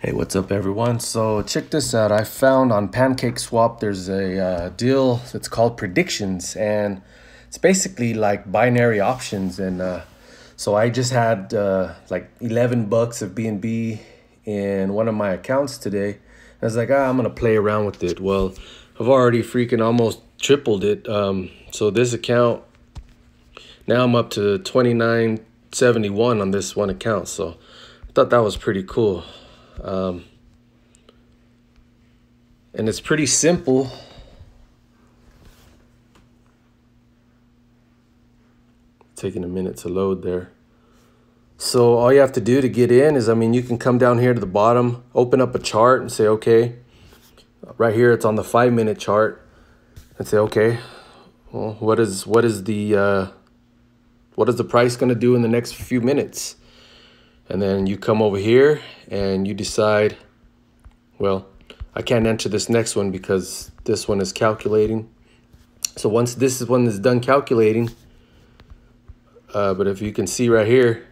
Hey, what's up, everyone? So check this out. I found on Pancake Swap there's a uh, deal that's called predictions, and it's basically like binary options. And uh, so I just had uh, like 11 bucks of BNB in one of my accounts today. I was like, ah, I'm gonna play around with it. Well, I've already freaking almost tripled it. Um, so this account now I'm up to 29.71 on this one account. So I thought that was pretty cool. Um, and it's pretty simple. Taking a minute to load there. So all you have to do to get in is, I mean, you can come down here to the bottom, open up a chart and say, okay, right here, it's on the five minute chart and say, okay, well, what is, what is the, uh, what is the price going to do in the next few minutes? And then you come over here and you decide, well, I can't enter this next one because this one is calculating. So once this is one is done calculating, uh, but if you can see right here,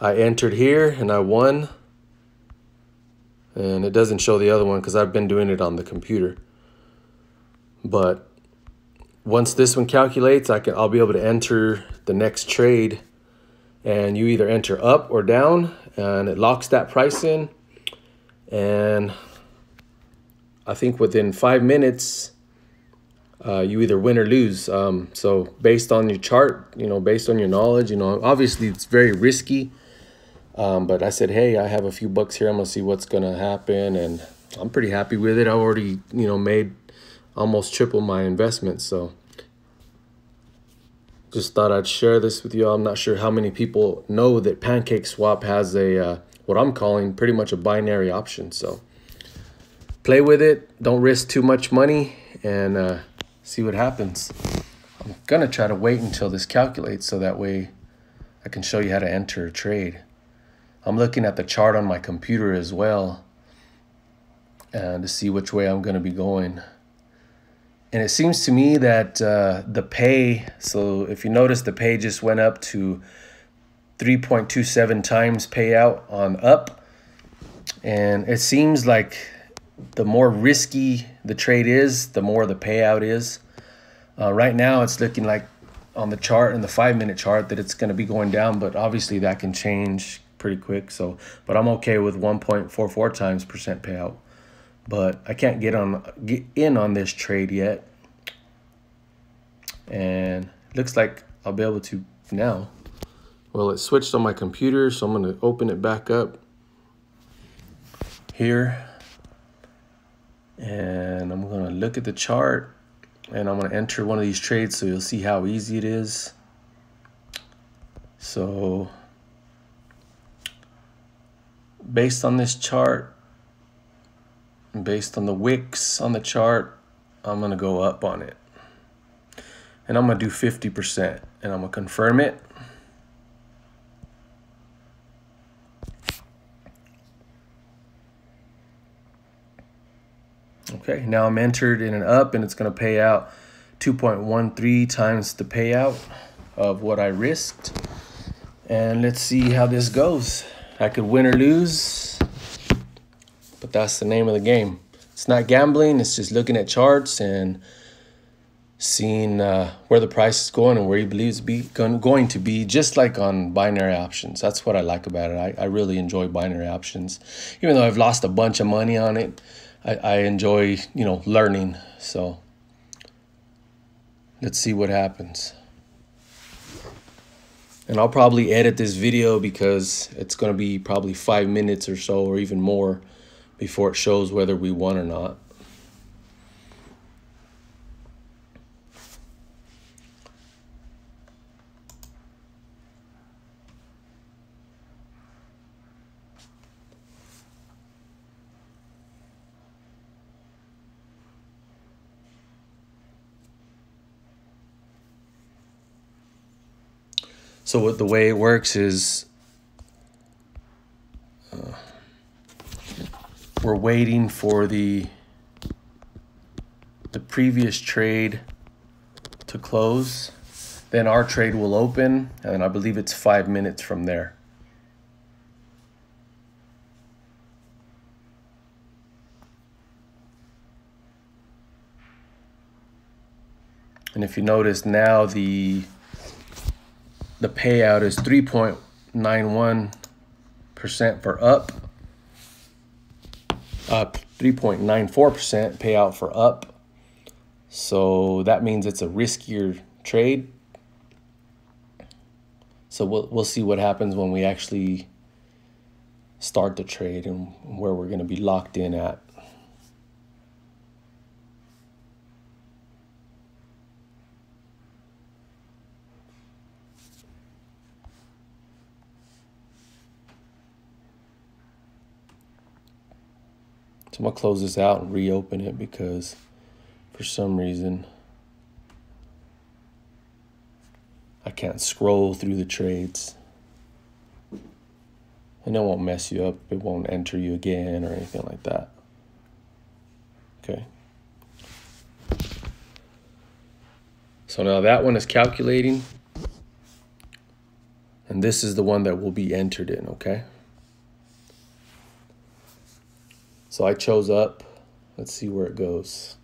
I entered here and I won. And it doesn't show the other one because I've been doing it on the computer. But once this one calculates, I can I'll be able to enter the next trade and you either enter up or down and it locks that price in. And I think within five minutes uh, you either win or lose. Um, so based on your chart you know based on your knowledge you know obviously it's very risky. Um, but I said hey I have a few bucks here. I'm gonna see what's gonna happen. And I'm pretty happy with it. I've already you know made almost triple my investment. So just thought I'd share this with you. I'm not sure how many people know that Pancake Swap has a uh, what I'm calling pretty much a binary option. So play with it. Don't risk too much money and uh, see what happens. I'm gonna try to wait until this calculates so that way I can show you how to enter a trade. I'm looking at the chart on my computer as well and to see which way I'm gonna be going. And it seems to me that uh, the pay, so if you notice, the pay just went up to 3.27 times payout on up. And it seems like the more risky the trade is, the more the payout is. Uh, right now, it's looking like on the chart, in the five minute chart, that it's going to be going down, but obviously that can change pretty quick. So, but I'm okay with 1.44 times percent payout but I can't get on get in on this trade yet. And looks like I'll be able to now. Well, it switched on my computer, so I'm going to open it back up here. And I'm going to look at the chart and I'm going to enter one of these trades so you'll see how easy it is. So based on this chart, based on the wicks on the chart, I'm gonna go up on it. And I'm gonna do 50% and I'm gonna confirm it. Okay, now I'm entered in an up and it's gonna pay out 2.13 times the payout of what I risked. And let's see how this goes. I could win or lose but that's the name of the game. It's not gambling, it's just looking at charts and seeing uh, where the price is going and where you believe it's be, going to be, just like on binary options. That's what I like about it. I, I really enjoy binary options. Even though I've lost a bunch of money on it, I, I enjoy, you know, learning. So let's see what happens. And I'll probably edit this video because it's going to be probably five minutes or so or even more before it shows whether we won or not. So what the way it works is We're waiting for the the previous trade to close. Then our trade will open, and I believe it's five minutes from there. And if you notice now the the payout is 3.91% for up up 3.94% payout for up. So that means it's a riskier trade. So we'll, we'll see what happens when we actually start the trade and where we're going to be locked in at. So I'm to close this out and reopen it because for some reason I can't scroll through the trades. And it won't mess you up. It won't enter you again or anything like that. Okay. So now that one is calculating. And this is the one that will be entered in, okay? So I chose up. Let's see where it goes.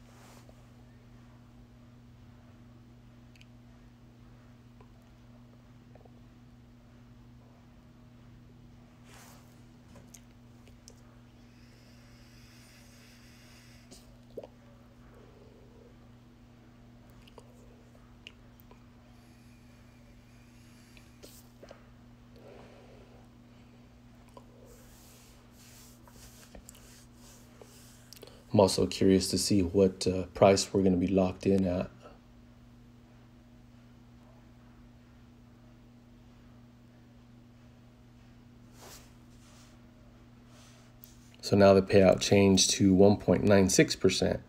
I'm also curious to see what uh, price we're going to be locked in at. So now the payout changed to 1.96%,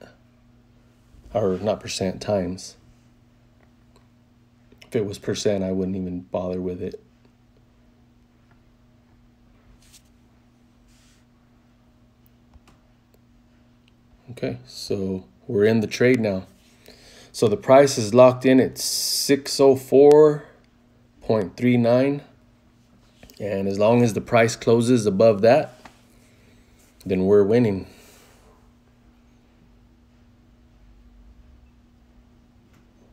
or not percent, times. If it was percent, I wouldn't even bother with it. Okay, so we're in the trade now. So the price is locked in at 604.39. And as long as the price closes above that, then we're winning.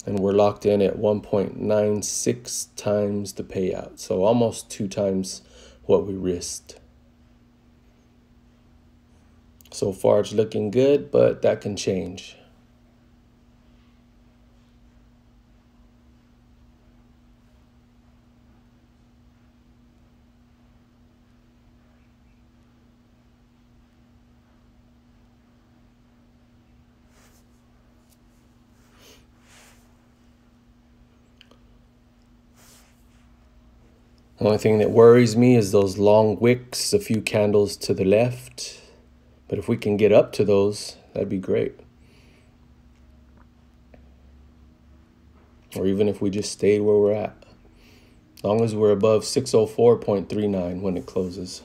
And we're locked in at 1.96 times the payout. So almost two times what we risked. So far it's looking good, but that can change. The only thing that worries me is those long wicks, a few candles to the left. But if we can get up to those, that'd be great. Or even if we just stayed where we're at. As long as we're above 604.39 when it closes.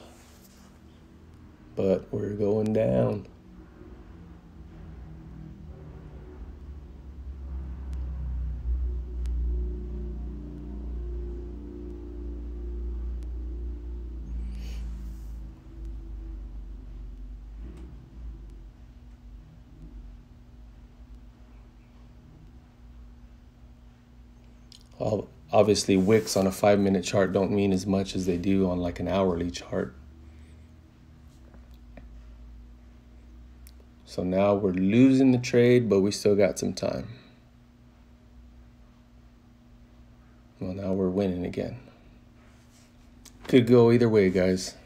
But we're going down. Obviously wicks on a five minute chart don't mean as much as they do on like an hourly chart. So now we're losing the trade, but we still got some time. Well, now we're winning again. Could go either way, guys.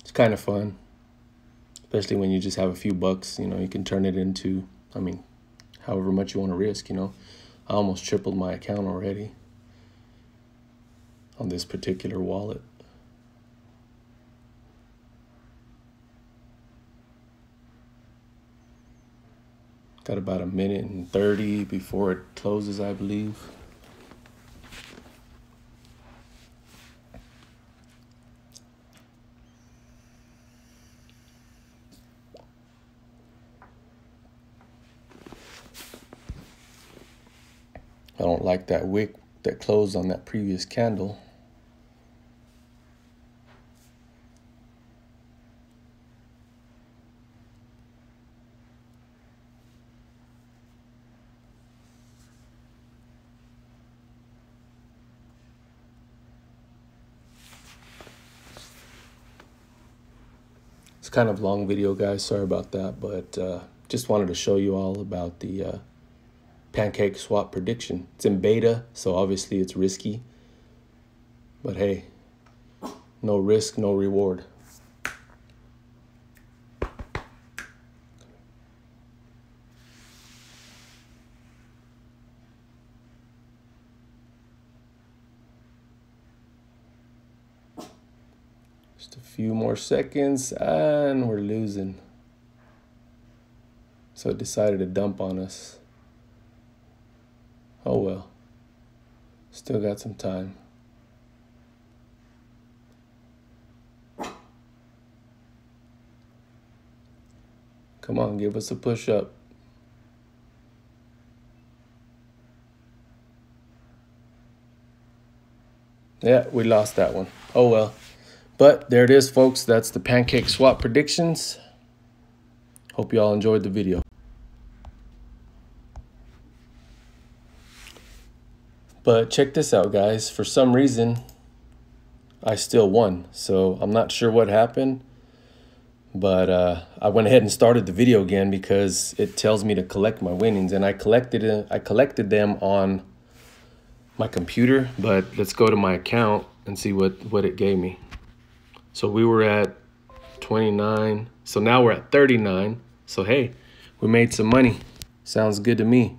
It's kind of fun especially when you just have a few bucks you know you can turn it into i mean however much you want to risk you know. I almost tripled my account already on this particular wallet. Got about a minute and 30 before it closes i believe that wick that closed on that previous candle. It's kind of long video guys sorry about that but uh, just wanted to show you all about the uh, pancake swap prediction. It's in beta, so obviously it's risky. But hey, no risk, no reward. Just a few more seconds and we're losing. So it decided to dump on us. Oh well. Still got some time. Come on, give us a push up. Yeah, we lost that one. Oh well. But there it is, folks. That's the pancake swap predictions. Hope you all enjoyed the video. But check this out, guys. For some reason, I still won. So I'm not sure what happened. But uh, I went ahead and started the video again because it tells me to collect my winnings. And I collected, I collected them on my computer. But let's go to my account and see what, what it gave me. So we were at 29. So now we're at 39. So hey, we made some money. Sounds good to me.